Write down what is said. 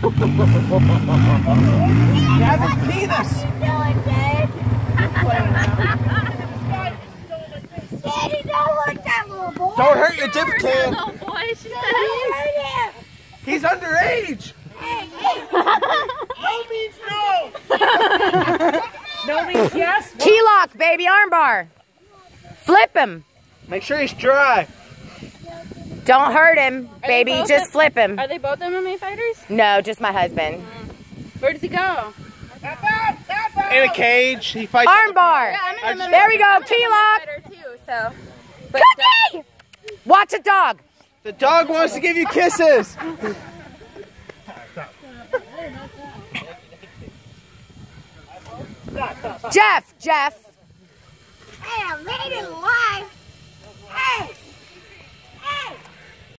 Grab his penis. Daddy, don't hurt that little boy. Don't hurt your dip can. Oh boy, she said. Don't hurt him. He's underage. Hey, hey. No means no. No means yes. Key lock, baby, armbar. Flip him. Make sure he's dry. Don't hurt him, they baby. Just flip him. Are they both MMA fighters? No, just my husband. Mm. Where does he go? In a cage. He fights. Armbar. Yeah, I'm an There we go. I'm key lock. too, so. But Cookie. Watch a dog. The dog wants to give you kisses. Jeff. Jeff. Hey, I made it live. Hey.